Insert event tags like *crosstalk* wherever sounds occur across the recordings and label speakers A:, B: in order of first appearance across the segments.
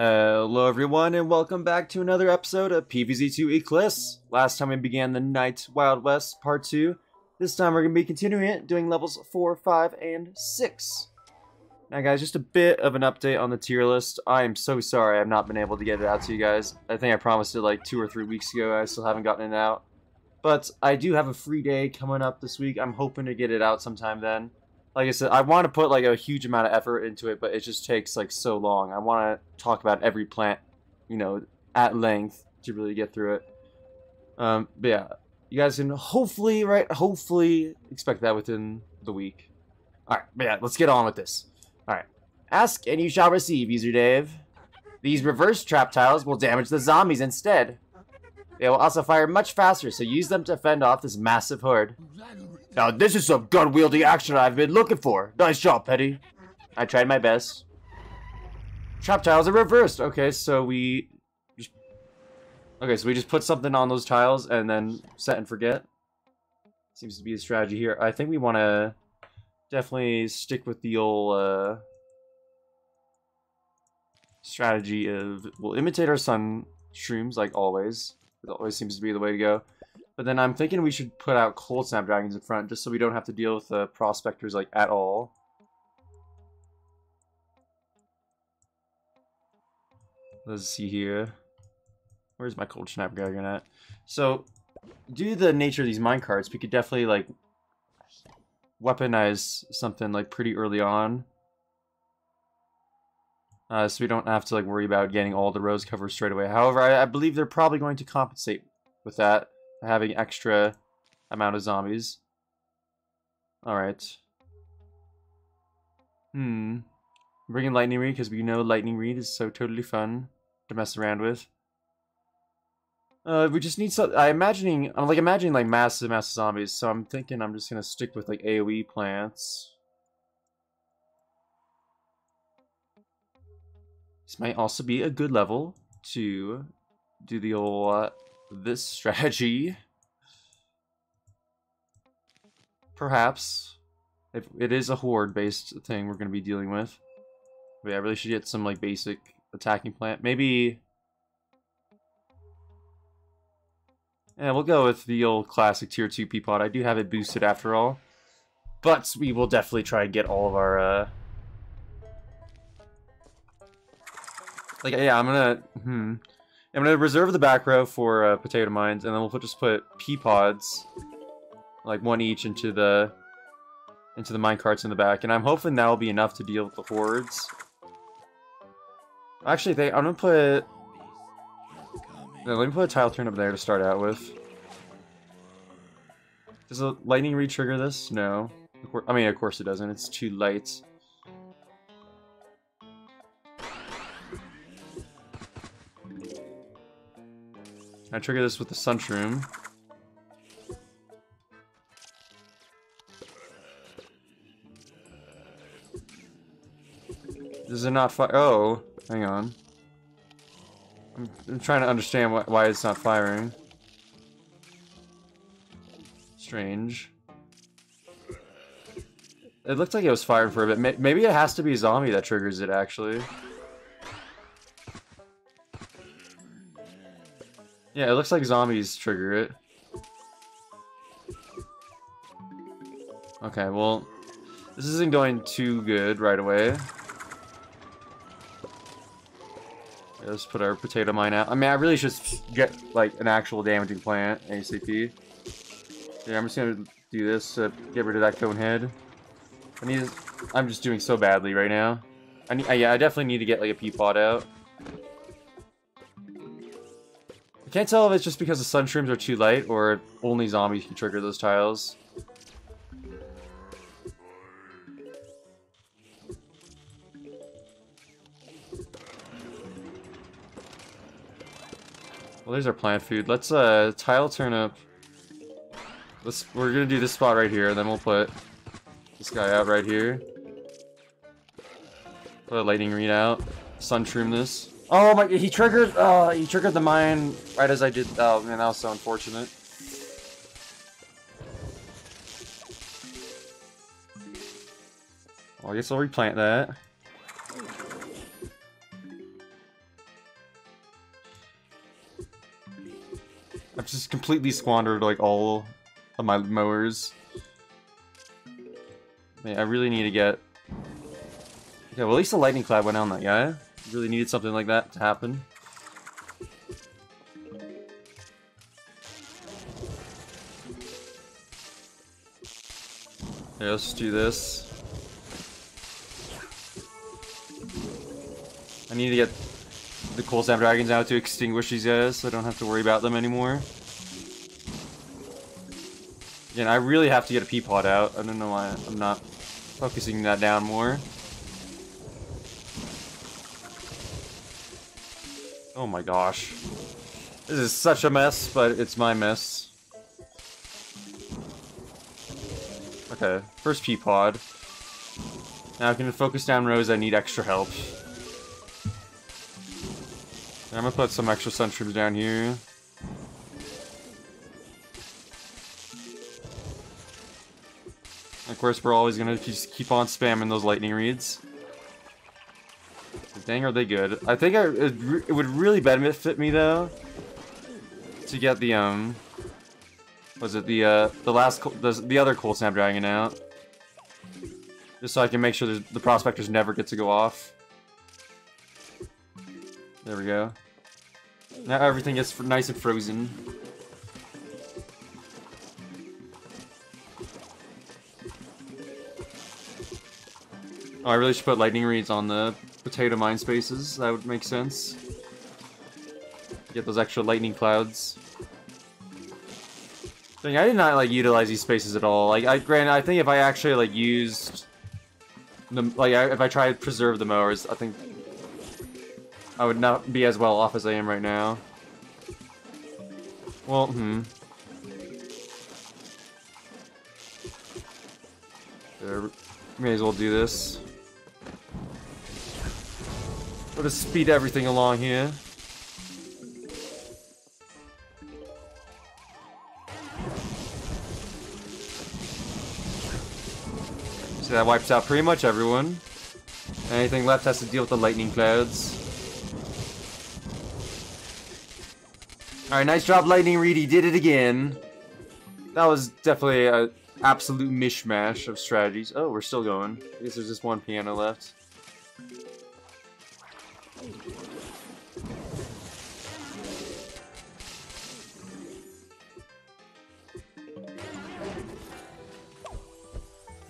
A: Hello everyone and welcome back to another episode of PVZ2 Eclise. Last time we began the Night Wild West Part 2. This time we're going to be continuing it, doing levels 4, 5, and 6. Now guys, just a bit of an update on the tier list. I am so sorry I've not been able to get it out to you guys. I think I promised it like two or three weeks ago, I still haven't gotten it out. But I do have a free day coming up this week. I'm hoping to get it out sometime then like I said, I want to put like a huge amount of effort into it, but it just takes like so long. I want to talk about every plant, you know, at length to really get through it. Um, but yeah, you guys can hopefully, right, hopefully expect that within the week. Alright, but yeah, let's get on with this. Alright. Ask and you shall receive, user Dave. These reverse trap tiles will damage the zombies instead. They will also fire much faster, so use them to fend off this massive horde. Now this is some gun-wielding action I've been looking for. Nice job, Penny. I tried my best. Trap tiles are reversed. Okay, so we... Just... Okay, so we just put something on those tiles and then set and forget. Seems to be the strategy here. I think we want to definitely stick with the old uh, strategy of... We'll imitate our sun shrooms, like always. It always seems to be the way to go. But then I'm thinking we should put out cold snapdragons in front, just so we don't have to deal with the prospectors like at all. Let's see here. Where's my cold snapdragon at? So, due to the nature of these minecarts, we could definitely like weaponize something like pretty early on. Uh, so we don't have to like worry about getting all the rows covered straight away. However, I, I believe they're probably going to compensate with that having extra amount of zombies. Alright. Hmm. Bringing Lightning Reed because we know Lightning Reed is so totally fun to mess around with. Uh, we just need some. I'm imagining. I'm like imagining like massive, massive zombies. So I'm thinking I'm just gonna stick with like AOE plants. This might also be a good level to do the old this strategy. Perhaps. If it is a horde-based thing we're going to be dealing with. But yeah, I really should get some, like, basic attacking plant. Maybe... Yeah, we'll go with the old classic tier 2 Peapod. I do have it boosted after all. But we will definitely try and get all of our, uh... Like, yeah, I'm gonna... Hmm. I'm gonna reserve the back row for uh, potato mines, and then we'll put, just put pea pods, like one each, into the into the mine carts in the back, and I'm hoping that'll be enough to deal with the hordes. Actually, they, I'm gonna put. No, let me put a tile turnip there to start out with. Does a lightning reed trigger this? No. I mean, of course it doesn't. It's too light. I trigger this with the Sunshroom. Does it not fire? Oh, hang on. I'm, I'm, trying to understand wh why it's not firing. Strange. It looked like it was fired for a bit. Maybe it has to be zombie that triggers it, actually. Yeah, it looks like zombies trigger it. Okay, well, this isn't going too good right away. let's put our potato mine out. I mean, I really should get, like, an actual damaging plant, ACP. Yeah, I'm just gonna do this to get rid of that cone head. I need, I'm just doing so badly right now. I need, yeah, I definitely need to get, like, a Peapod out. I can't tell if it's just because the sun shrooms are too light or only zombies can trigger those tiles. Well, there's our plant food. Let's uh tile turnip. Let's we're gonna do this spot right here, and then we'll put this guy out right here. Put a lightning reed out. Sun shroom this. Oh my, he triggered, uh, he triggered the mine right as I did, oh man, that was so unfortunate. Well, I guess I'll replant that. I've just completely squandered, like, all of my mowers. I really need to get... Okay, well, at least the lightning cloud went on that guy. Really needed something like that to happen. Yeah, let's do this. I need to get the Cold Snap Dragons out to extinguish these guys so I don't have to worry about them anymore. Again, I really have to get a Peapod out. I don't know why I'm not focusing that down more. My gosh. This is such a mess, but it's my mess. Okay, first Peapod. Now I can focus down rows I need extra help. I'm gonna put some extra sentries down here. Of course, we're always gonna keep on spamming those lightning reeds. Dang, are they good? I think I, it, it would really benefit fit me though to get the um was it the uh, the last the, the other cold snapdragon out? Just so I can make sure the prospectors never get to go off. There we go. Now everything gets nice and frozen. Oh, I really should put lightning reeds on the potato mine spaces. That would make sense. Get those extra lightning clouds. Thing, I did not like utilize these spaces at all. Like, I grant, I think if I actually like used the like, I, if I tried to preserve the mowers, I think I would not be as well off as I am right now. Well, hmm. There, may as well do this. We'll just speed everything along here. So that wipes out pretty much everyone. Anything left has to deal with the lightning clouds. Alright, nice job, Lightning Reed. He did it again. That was definitely an absolute mishmash of strategies. Oh, we're still going. I guess there's just one piano left.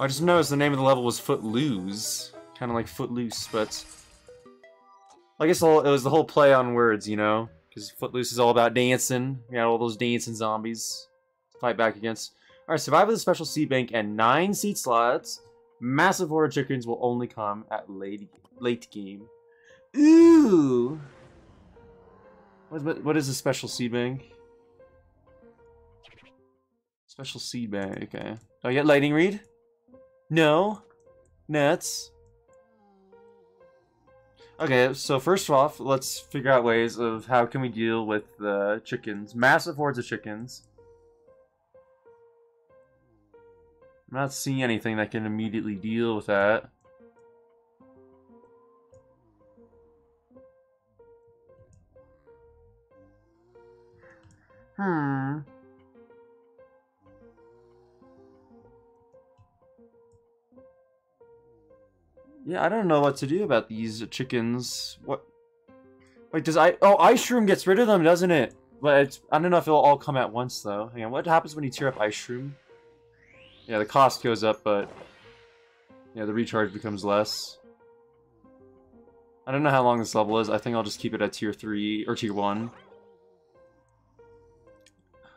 A: I just noticed the name of the level was Footloose. Kind of like Footloose, but... I guess it was the whole play on words, you know? Because Footloose is all about dancing. We got all those dancing zombies to fight back against. Alright, survive with a special seed bank and 9 seed slots. Massive horde chickens will only come at late, late game. Ooh! What, what is a special seed bank? Special seed bank, okay. Do I get lightning reed? No. Nets. Okay, so first off, let's figure out ways of how can we deal with the chickens. Massive hordes of chickens. I'm not seeing anything that can immediately deal with that. Hmm. Yeah, I don't know what to do about these chickens. What? Wait, does I? Oh, Ice Shroom gets rid of them, doesn't it? But it's, I don't know if it'll all come at once though. Hang on, what happens when you tear up Ice Shroom? Yeah, the cost goes up, but yeah, the recharge becomes less. I don't know how long this level is. I think I'll just keep it at tier 3 or tier 1.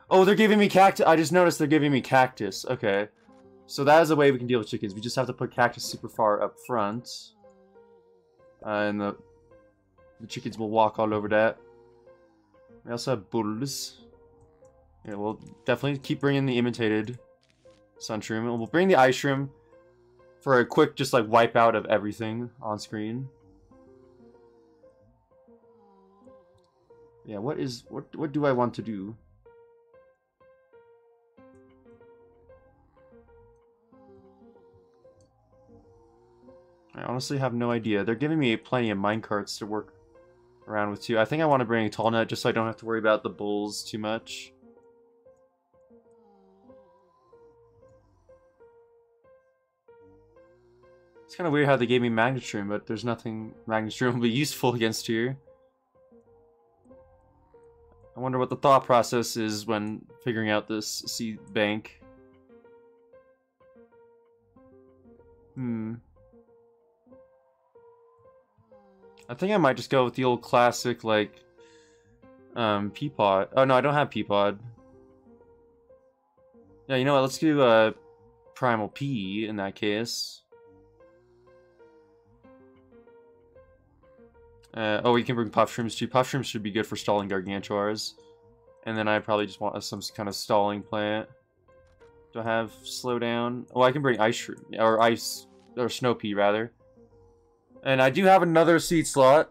A: Oh, they're giving me cactus. I just noticed they're giving me cactus. Okay. So that is a way we can deal with chickens. We just have to put cactus super far up front. Uh, and the, the chickens will walk all over that. We also have bulls. Yeah, we'll definitely keep bringing the imitated sun shroom. We'll bring the ice shroom for a quick just like wipe out of everything on screen. Yeah, what is what what do I want to do? I honestly have no idea. They're giving me plenty of minecarts to work around with too. I think I want to bring a tall nut just so I don't have to worry about the bulls too much. It's kind of weird how they gave me Magnetron, but there's nothing Magnetron will be *laughs* useful against here. I wonder what the thought process is when figuring out this seed bank. Hmm. I think I might just go with the old classic, like, um, Peapod. Oh, no, I don't have Peapod. Yeah, you know what, let's do, uh, Primal Pea in that case. Uh, oh, we can bring Puff Shrooms too. Puff Shrooms should be good for stalling Gargantuars. And then I probably just want some kind of stalling plant. Do I have slow down? Oh, I can bring Ice Shroom. Or Ice... Or Snow Pea, rather. And I do have another seed slot.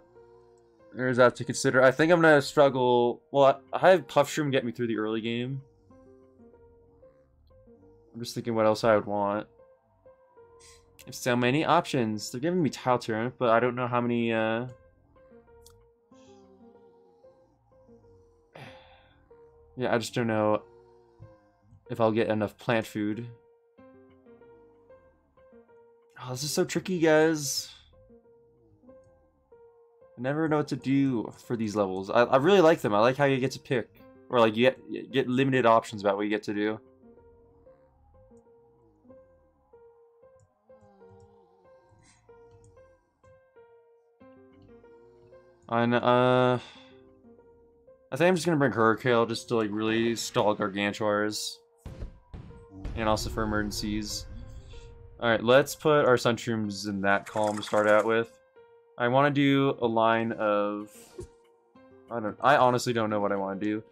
A: There's that to consider. I think I'm going to struggle... Well, I have Puff Shroom get me through the early game. I'm just thinking what else I would want. So many options. They're giving me Tile Turnip, but I don't know how many... Uh... *sighs* Yeah, I just don't know if I'll get enough plant food. Oh, this is so tricky, guys. I never know what to do for these levels. I, I really like them. I like how you get to pick. Or like you get, you get limited options about what you get to do. And, uh... I think I'm just gonna bring Hurrikale just to like really stall Gargantuars. And also for emergencies. Alright, let's put our Sunshrooms in that column to start out with. I want to do a line of... I don't. I honestly don't know what I want to do.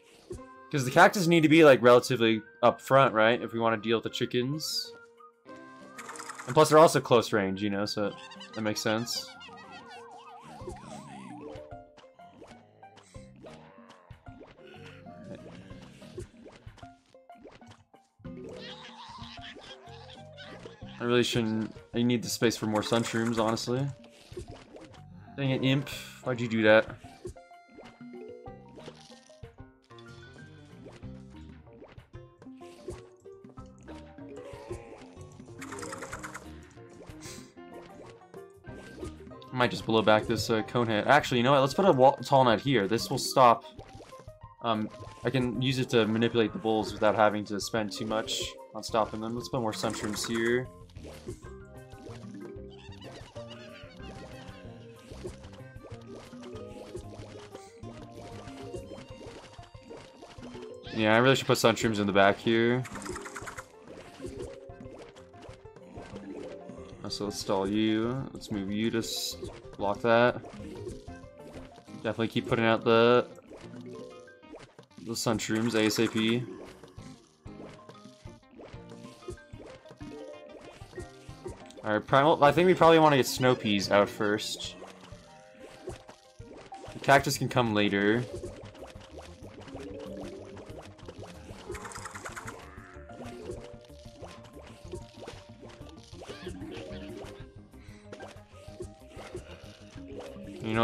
A: Because the cactus need to be like relatively up front, right? If we want to deal with the chickens. And plus they're also close range, you know, so that makes sense. I really shouldn't... I need the space for more sunshrooms, honestly. Dang it, Imp. Why'd you do that? I might just blow back this uh, cone head. Actually, you know what? Let's put a wall tall nut here. This will stop... Um, I can use it to manipulate the bulls without having to spend too much on stopping them. Let's put more sunshrooms here. Yeah, I really should put Sunshrooms in the back here. Uh, so let's stall you. Let's move you to block that. Definitely keep putting out the the Sunshrooms ASAP. Alright, primal. I think we probably want to get Snow Peas out first. The cactus can come later.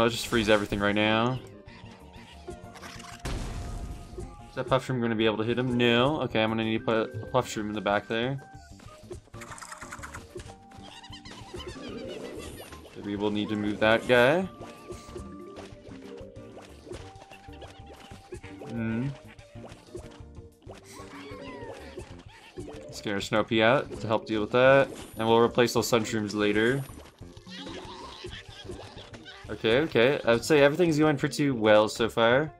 A: Let's just freeze everything right now. Is that Puff Shroom going to be able to hit him? No. Okay, I'm going to need to put a Puff Shroom in the back there. We will need to move that guy. Hmm. Snow Pea out to help deal with that. And we'll replace those Sunshrooms later. Okay, okay. I would say everything's going pretty well so far.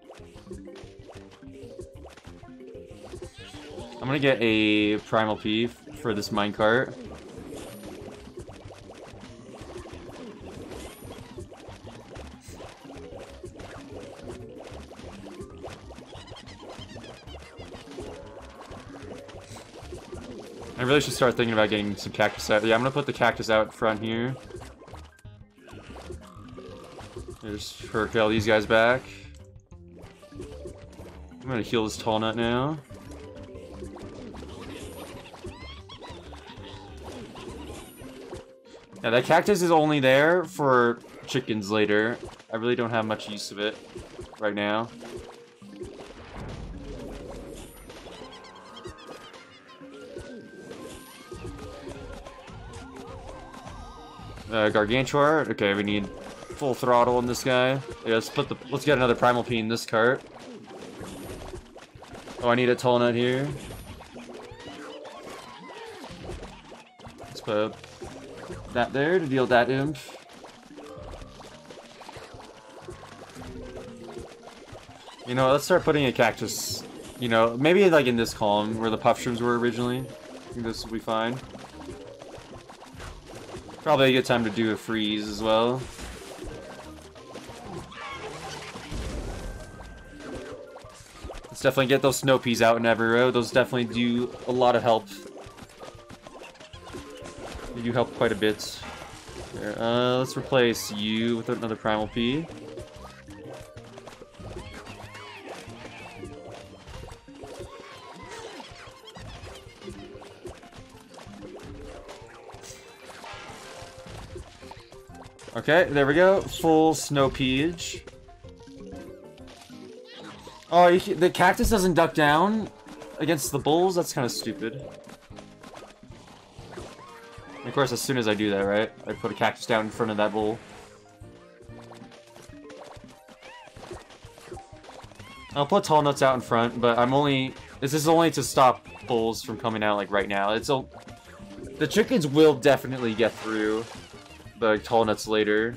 A: I'm gonna get a Primal Pea for this minecart. I really should start thinking about getting some cactus out. Yeah, I'm gonna put the cactus out front here. Just perk all these guys back. I'm gonna heal this tall nut now. Yeah, that cactus is only there for chickens later. I really don't have much use of it right now. Uh, Gargantuar. Okay, we need full throttle on this guy. Yeah, let's put the let's get another primal Pea in this cart. Oh, I need a tall nut here. Let's put that there to deal that imp. You know, let's start putting a cactus. You know, maybe like in this column where the puff shrooms were originally. I think this will be fine. Probably a good time to do a freeze as well. Definitely get those snow peas out in every row. Those definitely do a lot of help. They do help quite a bit. Here, uh, let's replace you with another Primal Pea. Okay, there we go. Full snow peach. Oh, you, the cactus doesn't duck down against the bulls? That's kind of stupid. of course, as soon as I do that, right? I put a cactus down in front of that bull. I'll put tall nuts out in front, but I'm only... This is only to stop bulls from coming out, like, right now. It's a... The chickens will definitely get through the tall nuts later.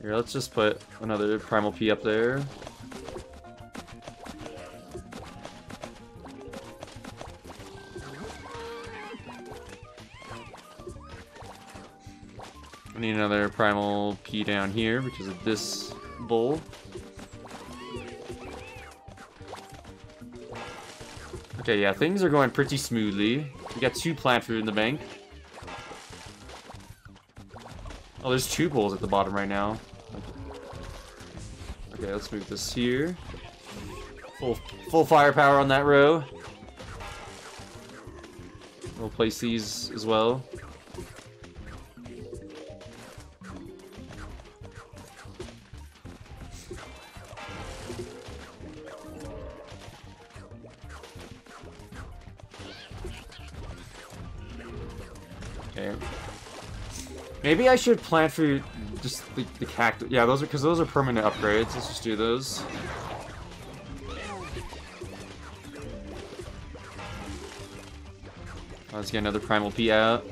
A: Here, let's just put another Primal Pea up there. Primal Pea down here because of this bull. Okay, yeah, things are going pretty smoothly. We got two plant food in the bank. Oh, there's two bulls at the bottom right now. Okay, let's move this here. Full, full firepower on that row. We'll place these as well. Maybe I should plant for just the, the cactus. Yeah, those are because those are permanent upgrades. Let's just do those. Oh, let's get another primal Pea out.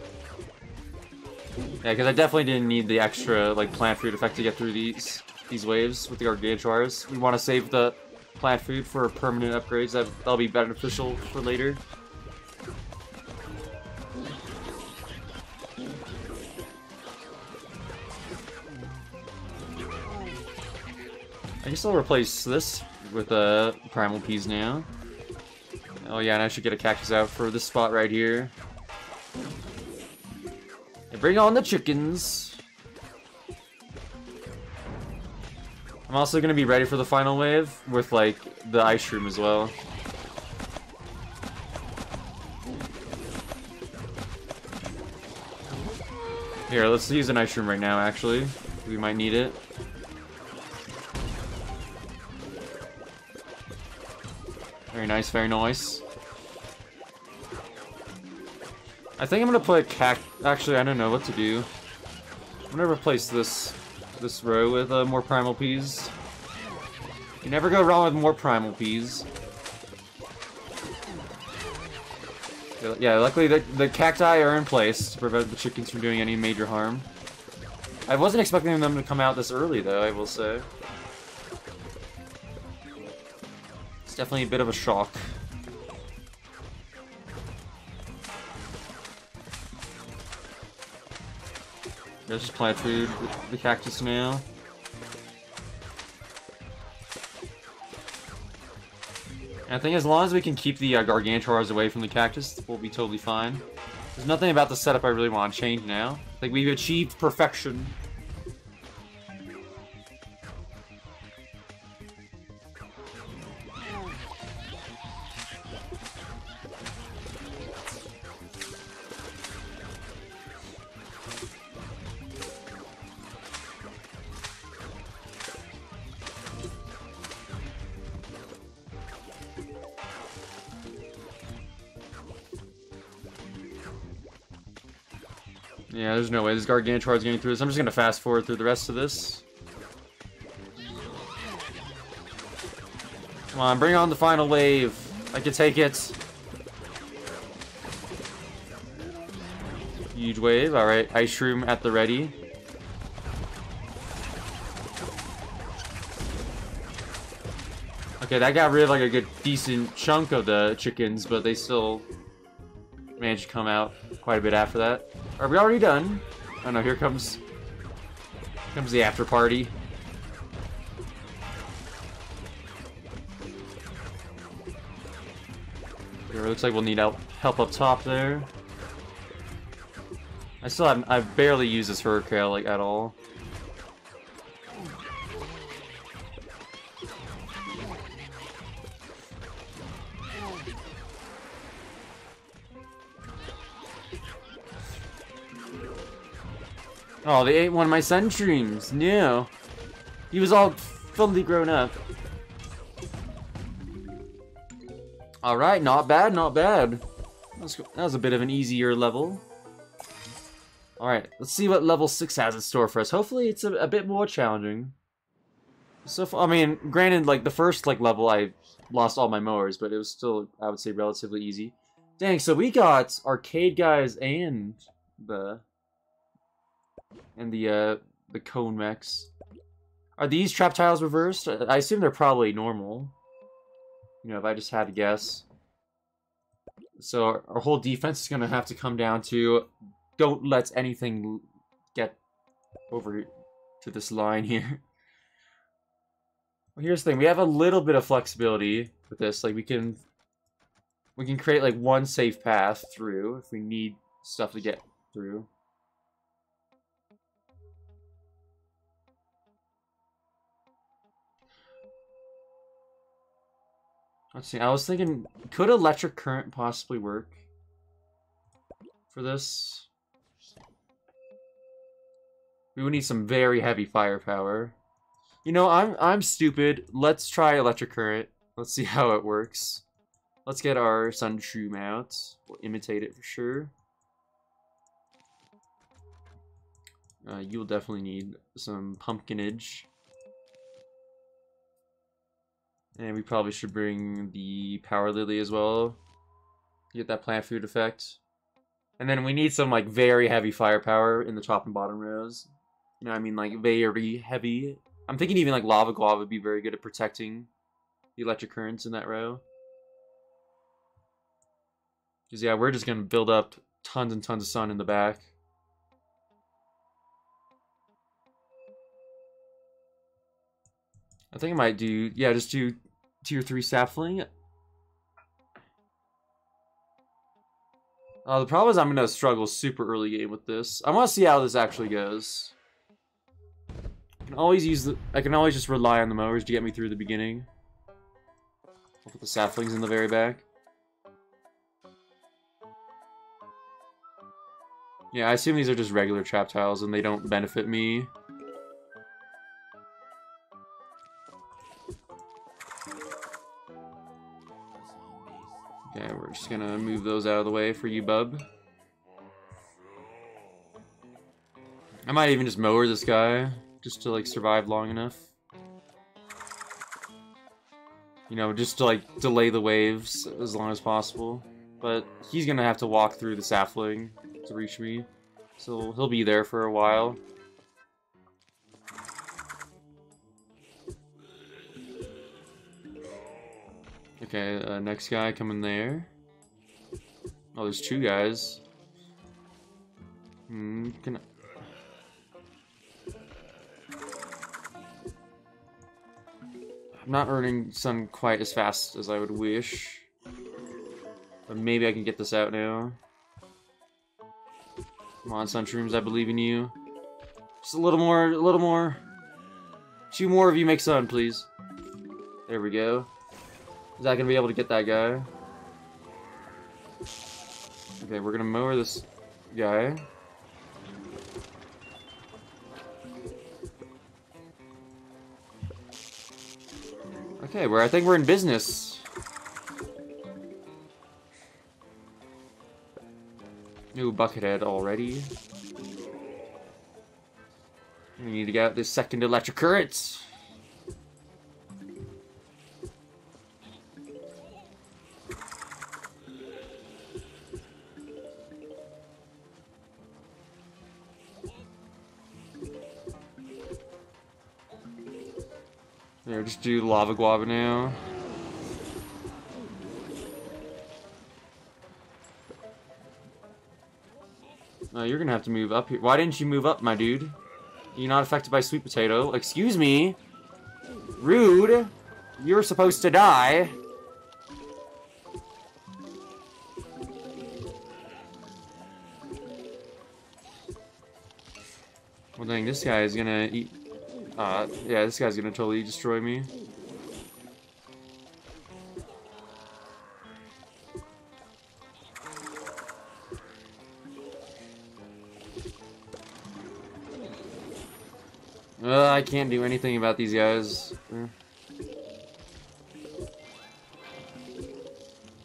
A: Yeah, because I definitely didn't need the extra like plant food effect to get through these these waves with the gargantuars. We want to save the plant food for permanent upgrades. That that'll be beneficial for later. Guess I'll replace this with uh, Primal Peas now. Oh yeah, and I should get a Cactus out for this spot right here. And bring on the chickens! I'm also gonna be ready for the final wave with like the ice shroom as well. Here, let's use an ice shroom right now actually. We might need it. Very nice, very nice. I think I'm gonna put cac- actually, I don't know what to do. I'm gonna replace this this row with uh, more primal peas. You never go wrong with more primal peas. Yeah, luckily the, the cacti are in place to prevent the chickens from doing any major harm. I wasn't expecting them to come out this early, though, I will say. It's definitely a bit of a shock. Let's just plant food the cactus now. And I think as long as we can keep the uh, Gargantuars away from the cactus, we'll be totally fine. There's nothing about the setup I really want to change now. Think we've achieved perfection. No way this Gargantuar's getting through this. I'm just gonna fast forward through the rest of this. Come on, bring on the final wave. I can take it. Huge wave. Alright, Ice Shroom at the ready. Okay, that got rid of like a good decent chunk of the chickens, but they still managed to come out quite a bit after that. Are we already done? Oh no, here comes comes the after party. Here, looks like we'll need help help up top there. I still haven't I've barely used this Hurrikale like at all. Oh, they ate one of my Sunsheens. No. He was all fully grown up. Alright, not bad, not bad. That was a bit of an easier level. Alright, let's see what level 6 has in store for us. Hopefully it's a, a bit more challenging. So far, I mean, granted, like, the first, like, level I lost all my mowers, but it was still, I would say, relatively easy. Dang, so we got arcade guys and the and the uh, the cone mechs. Are these trap tiles reversed? I assume they're probably normal. You know, if I just had to guess. So our, our whole defense is going to have to come down to don't let anything get over to this line here. Well, here's the thing. We have a little bit of flexibility with this. Like, we can... We can create, like, one safe path through if we need stuff to get through. Let's see, I was thinking, could electric currant possibly work for this? We would need some very heavy firepower. You know, I'm I'm stupid. Let's try electric currant. Let's see *laughs* how it works. Let's get our Sunshroom out. We'll imitate it for sure. Uh, you'll definitely need some pumpkinage. And we probably should bring the Power Lily as well. Get that plant food effect. And then we need some like very heavy firepower in the top and bottom rows. You know I mean? Like very heavy. I'm thinking even like Lava Guava would be very good at protecting the electric currants in that row. Because yeah, we're just going to build up tons and tons of sun in the back. I think I might do, yeah, just do tier 3 sapling. Uh, the problem is I'm going to struggle super early game with this. I want to see how this actually goes. I can always use the, I can always just rely on the mowers to get me through the beginning. I'll put the saplings in the very back. Yeah, I assume these are just regular trap tiles and they don't benefit me. We're just gonna move those out of the way for you, bub. I might even just mower this guy, just to, like, survive long enough. You know, just to, like, delay the waves as long as possible. But he's gonna have to walk through the sapling to reach me. So he'll be there for a while. Okay, uh, next guy coming there. Oh, there's two guys. Hmm, can I... I'm not earning sun quite as fast as I would wish. But maybe I can get this out now. Come on, Sunshrooms, I believe in you. Just a little more, a little more. Two more of you make sun, please. There we go. Is that gonna be able to get that guy? Okay, we're gonna mower this guy. Okay, where well, I think we're in business. New buckethead already. We need to get out this second electric currant. Just do lava guava now. No, you're gonna have to move up here. Why didn't you move up, my dude? You're not affected by sweet potato. Excuse me. Rude. You're supposed to die. Well, dang, this guy is gonna eat... Uh, yeah, this guy's gonna totally destroy me. Uh, I can't do anything about these guys.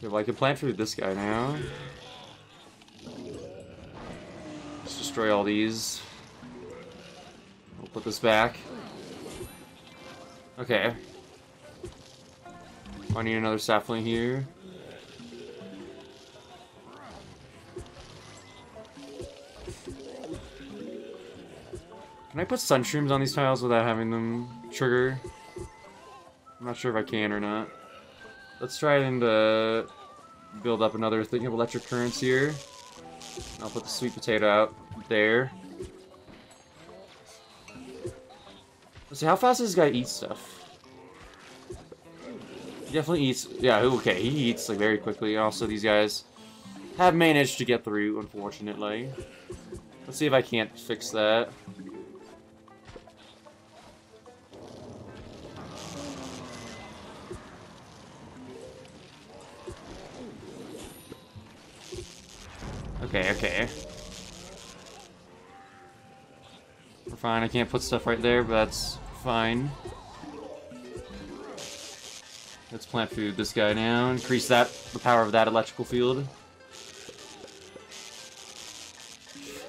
A: If I can plant food this guy now. Let's destroy all these. We'll put this back. Okay. I need another sapling here. Can I put sunshrooms on these tiles without having them trigger? I'm not sure if I can or not. Let's try and uh, build up another thing of electric currants here. I'll put the sweet potato out there. Let's see, how fast does this guy eat stuff? He definitely eats, yeah, okay, he eats like very quickly. Also, these guys have managed to get through, unfortunately. Let's see if I can't fix that. Okay, okay. We're fine, I can't put stuff right there, but that's fine. Let's plant food this guy now. Increase that the power of that electrical field.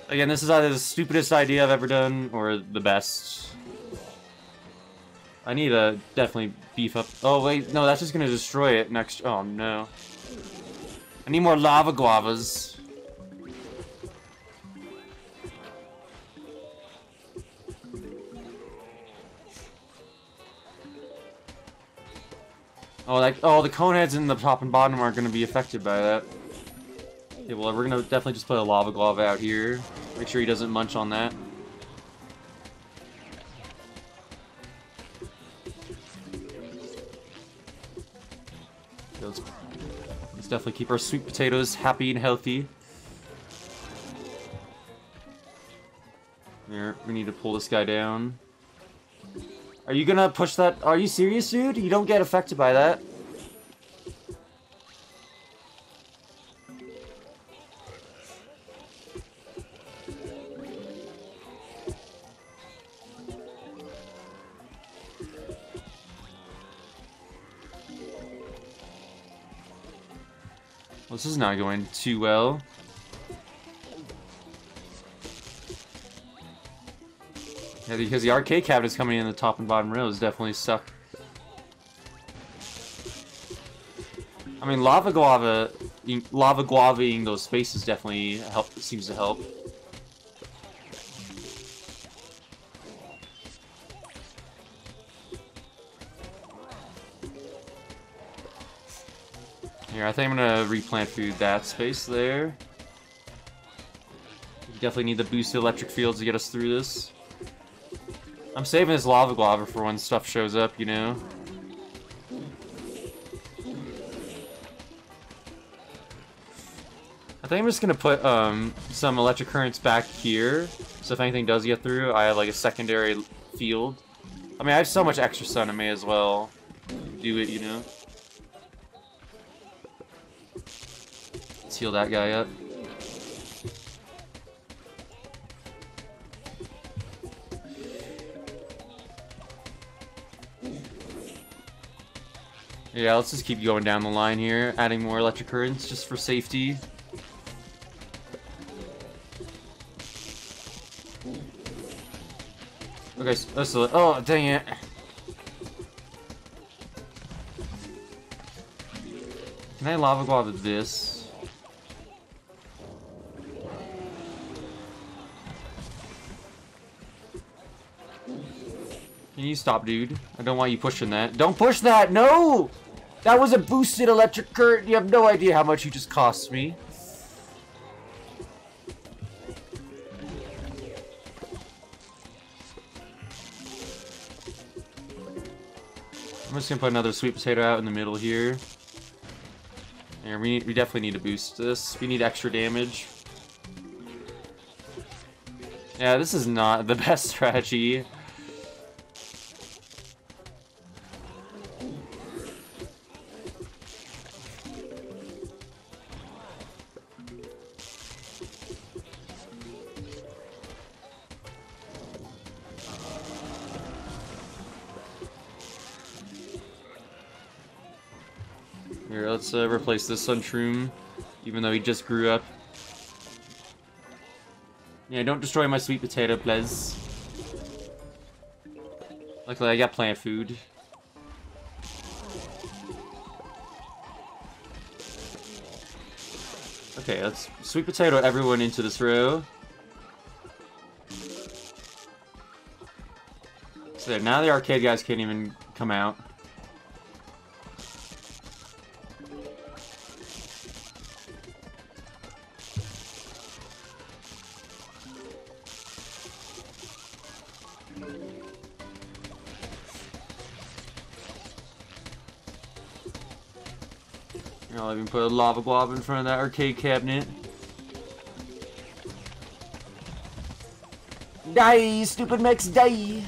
A: Again, this is either the stupidest idea I've ever done, or the best. I need to definitely beef up... Oh, wait, no, that's just gonna destroy it next... Oh, no. I need more lava guavas. Oh, like, oh, the cone heads in the top and bottom aren't to be affected by that. Okay, well, we're to definitely just put a lava guava out here. Make sure he doesn't munch on that. Let's, let's definitely keep our sweet potatoes happy and healthy. Here, we need to pull this guy down. Are you gonna push that? Are you serious, dude? You don't get affected by that. This is not going too well. Yeah, because the arcade cabinets coming in the top and bottom rows definitely suck. I mean, lava guava, lava guavaing those spaces definitely help. Seems to help. Here, I think I'm gonna replant through that space there. Definitely need the boosted electric fields to get us through this. I'm saving this lava guava for when stuff shows up, you know? I think I'm just gonna put um, some electric currants back here, so if anything does get through, I have like a secondary field. I mean, I have so much extra sun, I may as well do it, you know? Let's heal that guy up. Yeah, let's just keep going down the line here, adding more electric currants just for safety. Okay, oh, so, oh, dang it. Can I lava guava this? Can you stop, dude? I don't want you pushing that. Don't push that! No! That was a boosted electric currant. You have no idea how much you just cost me. I'm just gonna put another sweet potato out in the middle here. And we, we definitely need to boost this. We need extra damage. Yeah, this is not the *laughs* best strategy. Replace this Sunshroom, even though he just grew up. Yeah, don't destroy my sweet potato, please. Luckily, I got plant food. Okay, let's sweet potato everyone into this row. So now the arcade guys can't even come out. I'll put a lava glob in front of that arcade cabinet. Die, stupid mechs, die!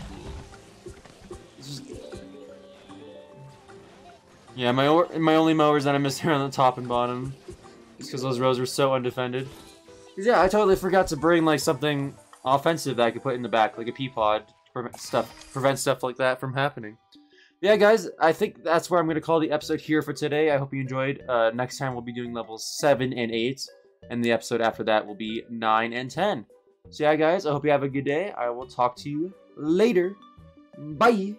A: Yeah, my my only mowers that I missed here on the top and bottom. Just because those rows were so undefended. Yeah, I totally forgot to bring like something offensive that I could put in the back, like a pea pod, to prevent stuff, prevent stuff like that from happening yeah, guys, I think that's where I'm going to call the episode here for today. I hope you enjoyed. Uh, next time we'll be doing levels 7 and 8, and the episode after that will be 9 and 10. So yeah, guys, I hope you have a good day. I will talk to you later. Bye!